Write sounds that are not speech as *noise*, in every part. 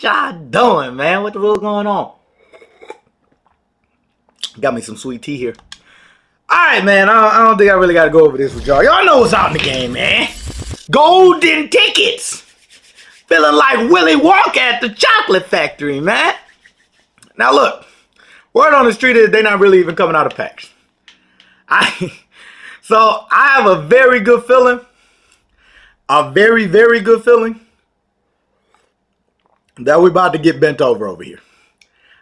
Y'all doing, man? What the fuck going on? Got me some sweet tea here. Alright, man. I don't, I don't think I really got to go over this with y'all. Y'all know what's out in the game, man. Golden tickets. Feeling like Willy Wonka at the chocolate factory, man. Now, look. Word on the street is they're not really even coming out of packs. I, *laughs* so, I have a very good feeling. A very, very good feeling that we're about to get bent over over here.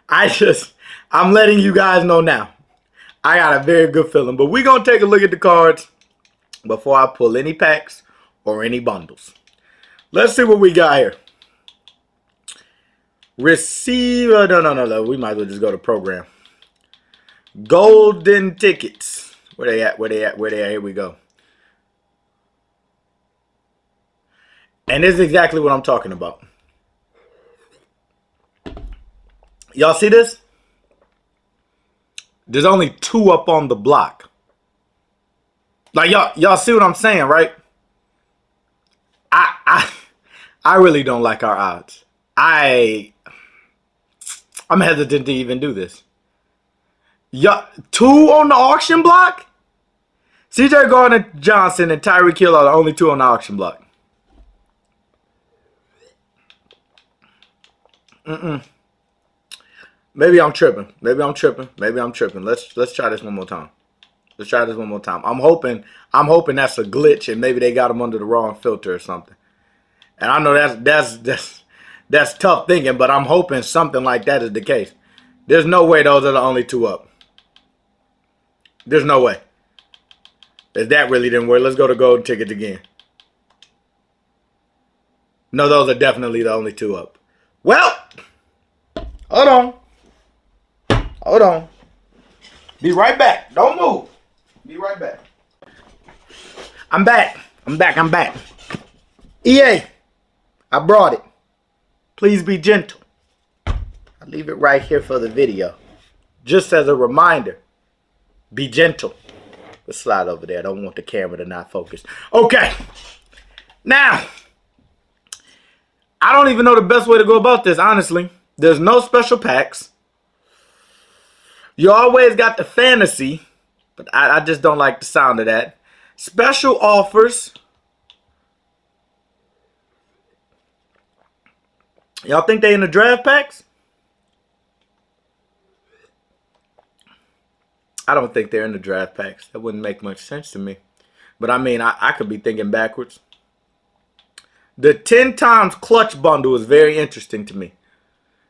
I just, I'm letting you guys know now. I got a very good feeling. But we're going to take a look at the cards before I pull any packs or any bundles. Let's see what we got here. Receiver. No, no, no, no. We might as well just go to program. Golden tickets. Where they at? Where they at? Where they at? Here we go. And this is exactly what I'm talking about. Y'all see this? There's only two up on the block. Like y'all y'all see what I'm saying, right? I I I really don't like our odds. I I'm hesitant to even do this. Y'all two on the auction block? CJ Gardner Johnson and Tyreek Hill are the only two on the auction block. Mm-mm. Maybe I'm tripping. Maybe I'm tripping. Maybe I'm tripping. Let's let's try this one more time. Let's try this one more time. I'm hoping I'm hoping that's a glitch and maybe they got them under the wrong filter or something. And I know that's that's that's that's tough thinking, but I'm hoping something like that is the case. There's no way those are the only two up. There's no way. If that really didn't work, let's go to golden tickets again. No, those are definitely the only two up. Well, hold on. Hold on. Be right back. Don't move. Be right back. I'm back. I'm back. I'm back. EA, I brought it. Please be gentle. I leave it right here for the video. Just as a reminder, be gentle. Let's slide over there. I don't want the camera to not focus. Okay. Now, I don't even know the best way to go about this, honestly. There's no special packs. You always got the fantasy, but I, I just don't like the sound of that. Special offers. Y'all think they in the draft packs? I don't think they're in the draft packs. That wouldn't make much sense to me. But I mean, I, I could be thinking backwards. The 10 times clutch bundle is very interesting to me.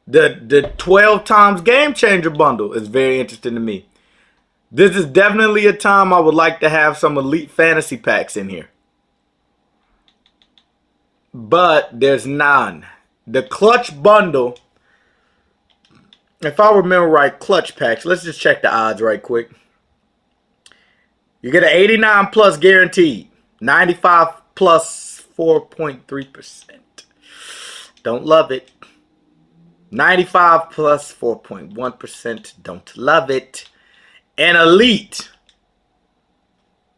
The the 12 times game changer bundle is very interesting to me. This is definitely a time I would like to have some elite fantasy packs in here. But there's none. The clutch bundle, if I remember right, clutch packs. Let's just check the odds right quick. You get an 89 plus guaranteed. 95 plus 4.3%. Don't love it. 95 plus 4.1. Don't love it. And Elite.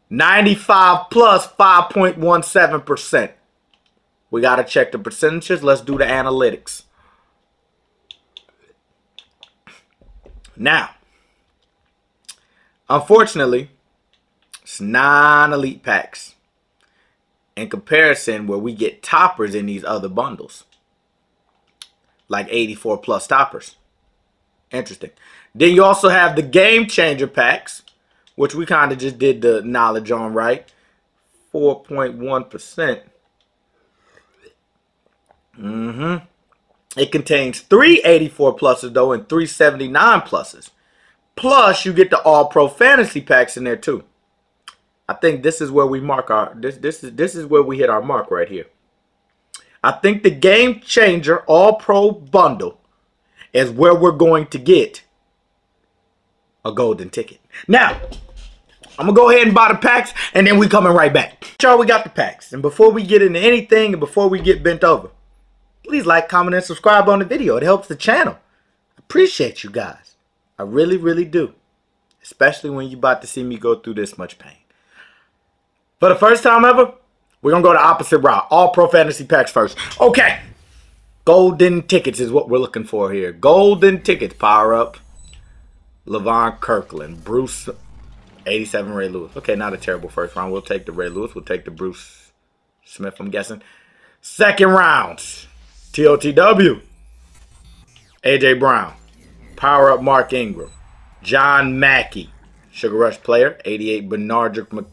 95 plus 5.17%. We got to check the percentages. Let's do the analytics. Now, unfortunately, it's non-elite packs in comparison where we get toppers in these other bundles like 84 plus stoppers. Interesting. Then you also have the game changer packs, which we kind of just did the knowledge on, right? 4.1%. Mm-hmm. It contains three 84 pluses, though, and three 79 pluses. Plus, you get the All-Pro Fantasy packs in there, too. I think this is where we mark our... This, this, is, this is where we hit our mark right here. I think the game changer all pro bundle is where we're going to get a golden ticket. Now, I'm gonna go ahead and buy the packs and then we coming right back. Y'all, we got the packs. And before we get into anything and before we get bent over, please like, comment, and subscribe on the video. It helps the channel. Appreciate you guys. I really, really do. Especially when you about to see me go through this much pain. For the first time ever, we're going to go the opposite route. All pro fantasy packs first. Okay. Golden tickets is what we're looking for here. Golden tickets. Power up. Levon Kirkland. Bruce 87 Ray Lewis. Okay, not a terrible first round. We'll take the Ray Lewis. We'll take the Bruce Smith, I'm guessing. Second round. TOTW. AJ Brown. Power up Mark Ingram. John Mackey. Sugar Rush player. 88 Benardrick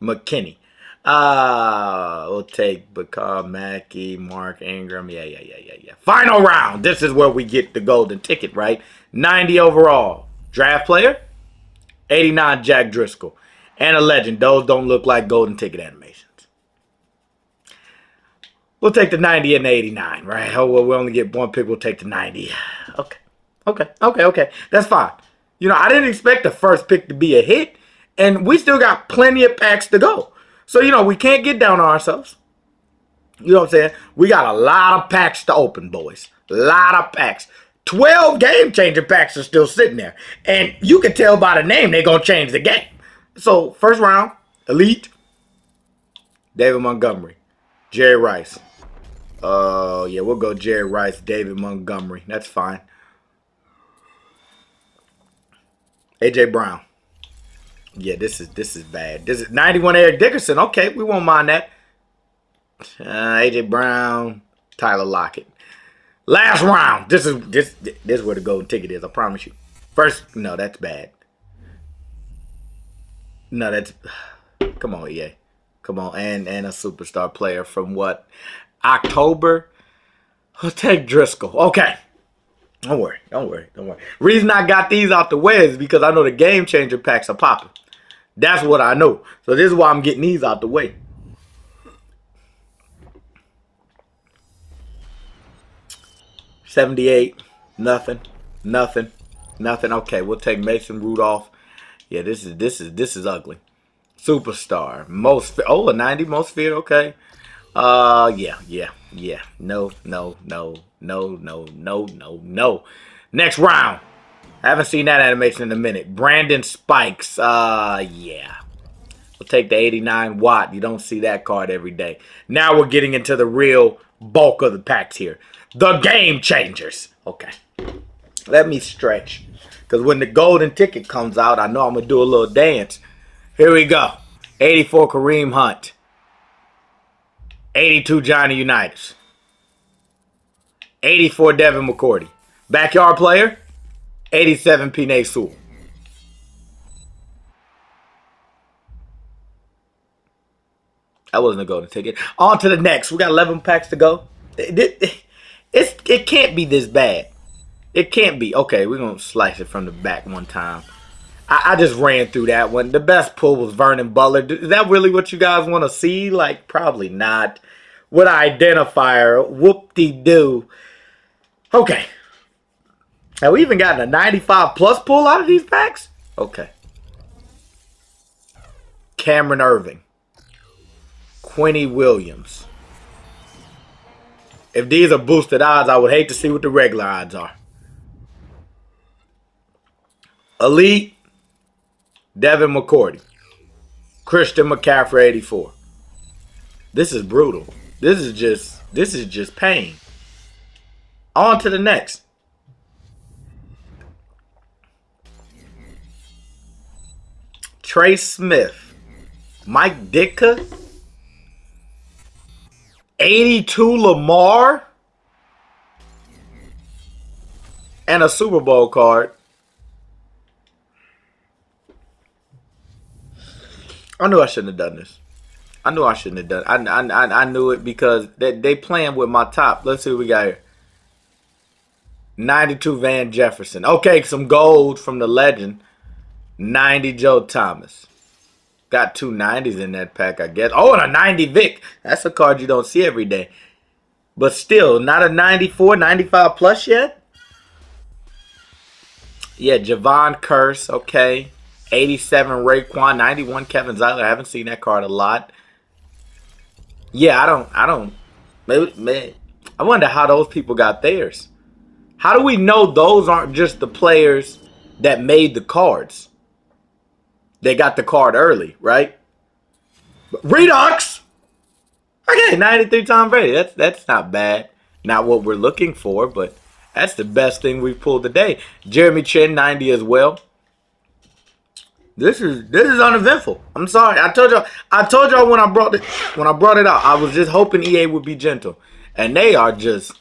McKinney. Uh, we'll take Bakar Mackey, Mark Ingram. Yeah, yeah, yeah, yeah, yeah. Final round. This is where we get the golden ticket, right? 90 overall. Draft player. 89 Jack Driscoll. And a legend. Those don't look like golden ticket animations. We'll take the 90 and the 89, right? Oh, well, we only get one pick. We'll take the 90. *sighs* Okay. Okay. Okay. Okay. That's fine. You know, I didn't expect the first pick to be a hit. And we still got plenty of packs to go. So, you know, we can't get down on ourselves. You know what I'm saying? We got a lot of packs to open, boys. A lot of packs. 12 game changer packs are still sitting there. And you can tell by the name they're going to change the game. So, first round, Elite, David Montgomery, Jerry Rice. Uh, yeah, we'll go Jerry Rice, David Montgomery. That's fine. AJ Brown. Yeah, this is this is bad. This is 91 Eric Dickerson. Okay, we won't mind that. Uh, AJ Brown, Tyler Lockett. Last round. This is this this is where the golden ticket is. I promise you. First, no, that's bad. No, that's *sighs* come on, yeah, come on, and and a superstar player from what October. I'll take Driscoll. Okay. Don't worry. Don't worry. Don't worry. Reason I got these out the way is because I know the game changer packs are popping. That's what I know. So this is why I'm getting these out the way. Seventy-eight, nothing, nothing, nothing. Okay, we'll take Mason Rudolph. Yeah, this is this is this is ugly. Superstar, most oh a ninety, most feared. Okay, uh, yeah, yeah, yeah. No, no, no, no, no, no, no, no. Next round. I haven't seen that animation in a minute. Brandon Spikes. Uh yeah. We'll take the 89 watt. You don't see that card every day. Now we're getting into the real bulk of the packs here the game changers. Okay. Let me stretch. Because when the golden ticket comes out, I know I'm going to do a little dance. Here we go. 84 Kareem Hunt. 82 Johnny Unitas. 84 Devin McCourty. Backyard player. 87 Penei Sewell. That wasn't a golden ticket. On to the next. We got 11 packs to go. It's it can't be this bad. It can't be. Okay, we're gonna slice it from the back one time. I, I just ran through that one. The best pull was Vernon Butler. Is that really what you guys want to see? Like, probably not. What identifier? Whoop-de-doo. Okay. Have we even gotten a 95 plus pull out of these packs? Okay. Cameron Erving. Quinnen Williams. If these are boosted odds, I would hate to see what the regular odds are. Elite, Devin McCourty. Christian McCaffrey, 84. This is brutal. This is just, this is just pain. On to the next. Trey Smith. Mike Ditka. 82 Lamar and a Super Bowl card. I knew I shouldn't have done this. I knew I shouldn't have done. I, I I knew it because they they playing with my top. Let's see what we got here. 92 Van Jefferson. Okay, some gold from the legend. 90 Joe Thomas. Got two 90s in that pack, I guess. Oh, and a 90 Vic. That's a card you don't see every day. But still, not a 94, 95 plus yet. Yeah, Javon Curse, okay. 87 Raekwon, 91 Kevin Zeitler. I haven't seen that card a lot. Yeah, I don't, I don't, maybe, maybe, I wonder how those people got theirs. How do we know those aren't just the players that made the cards? They got the card early, right? Redux. Okay, 93 Tom Brady. That's that's not bad. Not what we're looking for, but that's the best thing we've pulled today. Jeremy Chinn, 90 as well. This is this is uneventful. I'm sorry. I told y'all I told y'all when I brought it when I brought it out, I was just hoping EA would be gentle. And they are just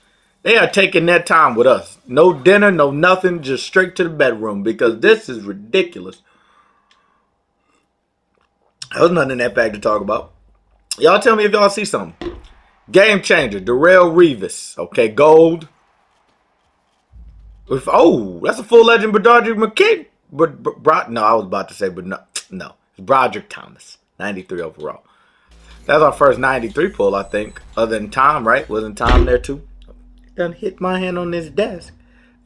they are taking their time with us. No dinner, no nothing, just straight to the bedroom because this is ridiculous. There was nothing in that bag to talk about. Y'all tell me if y'all see something. Game changer, Darrelle Revis. Okay, gold. If, oh, that's a full legend, Broderick McKinney. But, but no, I was about to say, but no, *tsk* no. Broderick Thomas, 93 overall. That's our first 93 pull, I think. Other than Tom, right? Wasn't Tom there too? Done hit my hand on this desk.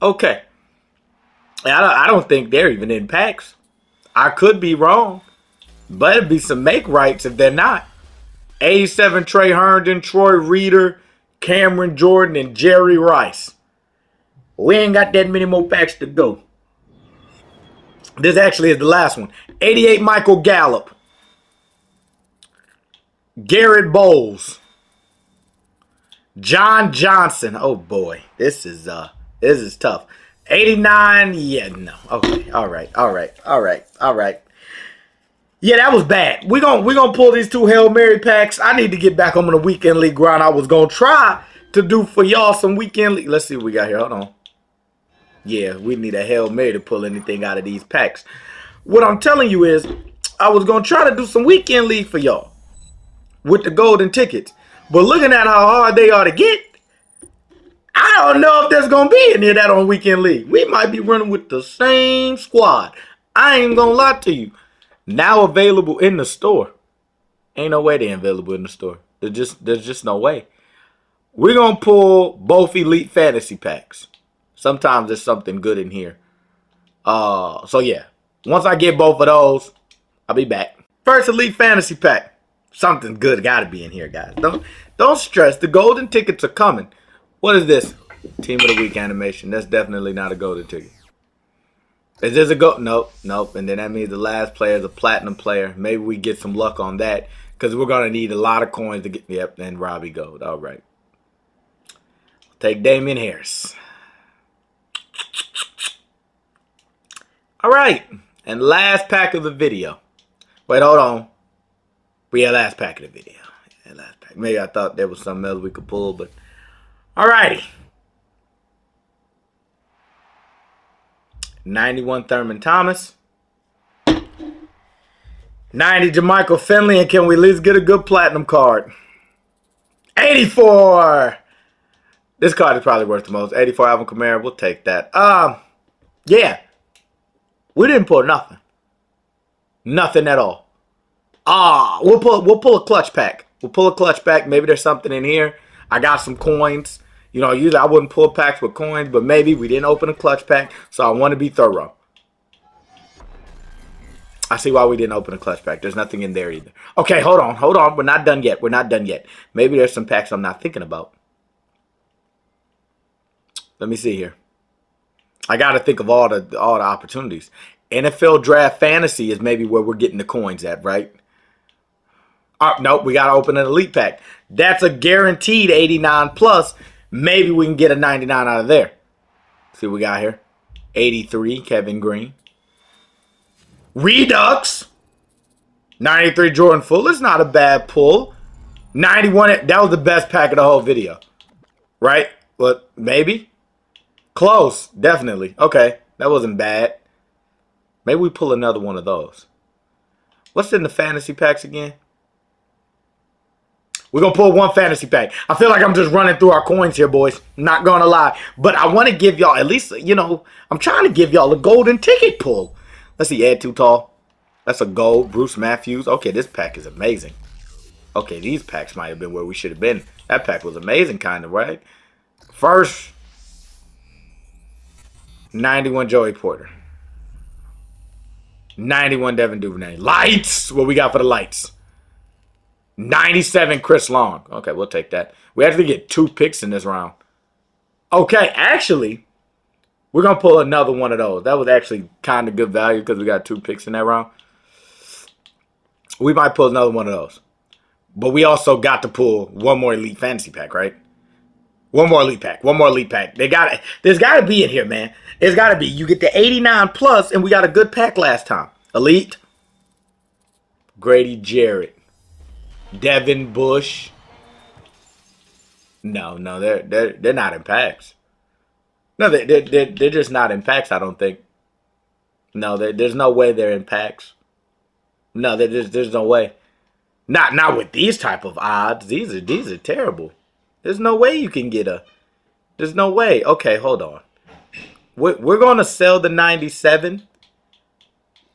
Okay. I don't, I don't think they're even in packs. I could be wrong. But it'd be some make rights if they're not. 87 Trey Herndon, Troy Reeder, Cameron Jordan, and Jerry Rice. We ain't got that many more packs to go. This actually is the last one. 88 Michael Gallup. Garett Bolles. John Johnson. Oh boy. This is uh this is tough. 89. Yeah, no. Okay. All right. All right. All right. All right. Yeah, that was bad. We're going we gonna pull these two Hail Mary packs. I need to get back on the weekend league grind. I was gonna try to do for y'all some weekend league. Let's see what we got here. Hold on. Yeah, we need a Hail Mary to pull anything out of these packs. What I'm telling you is, I was going to try to do some weekend league for y'all with the golden tickets. But looking at how hard they are to get, I don't know if there's going to be any of that on weekend league. We might be running with the same squad. I ain't going to lie to you. Now available in the store. Ain't no way they're available in the store. There's just, there's just no way. We're to pull both Elite Fantasy packs. Sometimes there's something good in here. Uh, so yeah, once I get both of those, I'll be back. First Elite Fantasy Pack. Something good got to be in here, guys. Don't don't stress. The golden tickets are coming. What is this? Team of the Week animation. That's definitely not a golden ticket. Is this a go? Nope, nope. And then that means the last player is a platinum player. Maybe we get some luck on that because we're going to need a lot of coins to get. Yep, and Robbie Gold. All right. Take Damien Harris. All right, and last pack of the video. Wait, hold on. We had last pack of the video. Yeah, last pack. Maybe I thought there was something else we could pull, but all righty. 91 Thurman Thomas. 90 Jermichael Finley, and can we at least get a good platinum card? 84! This card is probably worth the most. 84 Alvin Kamara, we'll take that. Um, yeah. We didn't pull nothing. Nothing at all. Ah, we'll pull we'll pull a clutch pack. We'll pull a clutch pack. Maybe there's something in here. I got some coins. You know, usually I wouldn't pull packs with coins, but maybe we didn't open a clutch pack, so I want to be thorough. I see why we didn't open a clutch pack. There's nothing in there either. Okay, hold on, hold on. We're not done yet. We're not done yet. Maybe there's some packs I'm not thinking about. Let me see here. I got to think of all the all the opportunities. NFL Draft Fantasy is maybe where we're getting the coins at, right? Oh, nope, we got to open an Elite Pack. That's a guaranteed 89 plus. Maybe we can get a 99 out of there. See what we got here. 83, Kevin Greene. Redux. 93, Jordan Fuller. It's not a bad pull. 91, that was the best pack of the whole video. Right? But maybe. Close, definitely. Okay, that wasn't bad. Maybe we pull another one of those. What's in the fantasy packs again? We're going to pull one fantasy pack. I feel like I'm just running through our coins here, boys. Not going to lie. But I want to give y'all, at least, you know, I'm trying to give y'all a golden ticket pull. Let's see, Ed Too Tall. That's a gold. Bruce Matthews. Okay, this pack is amazing. Okay, these packs might have been where we should have been. That pack was amazing, kind of, right? First, 91 Joey Porter. 91 Devin Duvernay. Lights! What we got for the lights? 97 Chris Long. Okay, we'll take that. We actually get two picks in this round. Okay, actually, we're going to pull another one of those. That was actually kind of good value because we got two picks in that round. We might pull another one of those. But we also got to pull one more Elite Fantasy Pack, right? One more elite pack. One more elite pack. They got it. There's got to be in here, man. It's got to be. You get the 89 plus, and we got a good pack last time. Elite. Grady Jarrett. Devin Bush. No, no, they're they're they're not in packs. No, they they they're, they're just not in packs. I don't think. No, there's no way they're in packs. No, there's there's no way. Not not with these type of odds. These are these are terrible. There's no way you can get a. There's no way. Okay, hold on. We're we're gonna sell the 97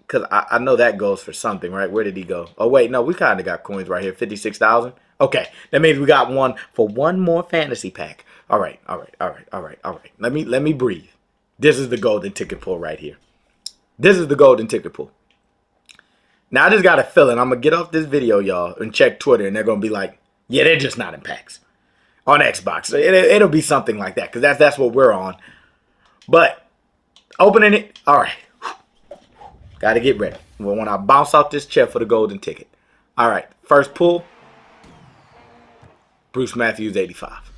because I, I know that goes for something, right? Where did he go? Oh wait, no, we kind of got coins right here, fifty-six thousand. Okay, that means we got one for one more fantasy pack. All right, all right, all right, all right, all right. Let me let me breathe. This is the golden ticket pool right here. This is the golden ticket pool. Now I just got a feeling I'm gonna get off this video, y'all, and check Twitter, and they're gonna be like, "Yeah, they're just not in packs on Xbox." It, will be something like that because that's that's what we're on. But opening it, all right. Got to get ready. When I bounce out this chair for the golden ticket. All right, first pull. Bruce Matthews, 85.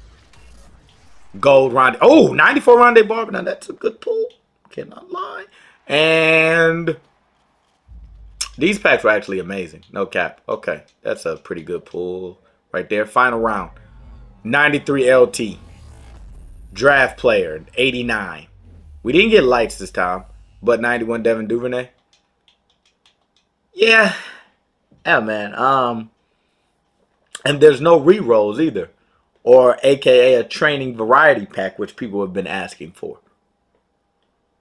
Gold Ronde. Oh, 94 Rondé Barber. Now that's a good pull. Cannot lie. And these packs were actually amazing. No cap. Okay. That's a pretty good pull right there. Final round. 93 LT. Draft player. 89. We didn't get lights this time. But 91 Devin Duvernay. Yeah. Yeah, man. Um, and there's no re-rolls either. Or aka a training variety pack, which people have been asking for.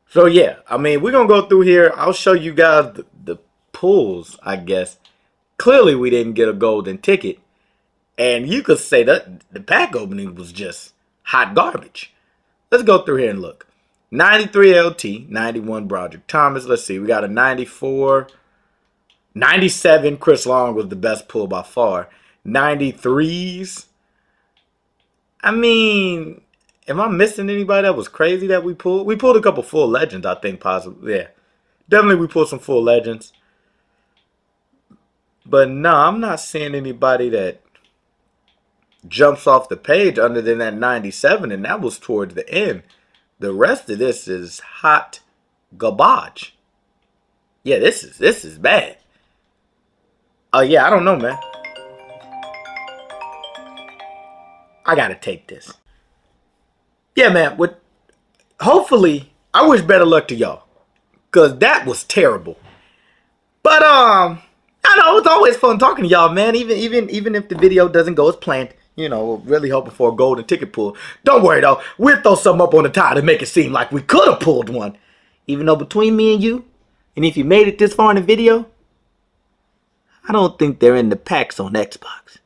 So yeah, I mean, we're to go through here. I'll show you guys the, the pulls, I guess. Clearly, we didn't get a golden ticket. And you could say that the pack opening was just hot garbage. Let's go through here and look. 93 LT, 91 Broderick Thomas. Let's see, we got a 94. 97 Chris Long was the best pull by far. 93s. I mean, am I missing anybody that was crazy that we pulled? We pulled a couple full legends, I think, possibly. Yeah. Definitely we pulled some full legends. But no, I'm not seeing anybody that jumps off the page other than that 97, and that was towards the end. The rest of this is hot garbage. Yeah, this is this is bad. Oh uh, yeah, I don't know, man. I gotta take this. Yeah, man. With hopefully, I wish better luck to y'all, cause that was terrible. But um, I know it's always fun talking to y'all, man. Even even even if the video doesn't go as planned, you know, really hoping for a golden ticket pull. Don't worry though, we'll throw something up on the tie to make it seem like we could have pulled one. Even though between me and you, and if you made it this far in the video, I don't think they're in the packs on Xbox.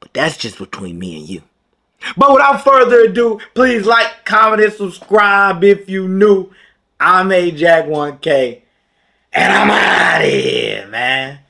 But that's just between me and you. But without further ado, please like, comment, and subscribe if you new. I'm AJack1K. And I'm out of here, man.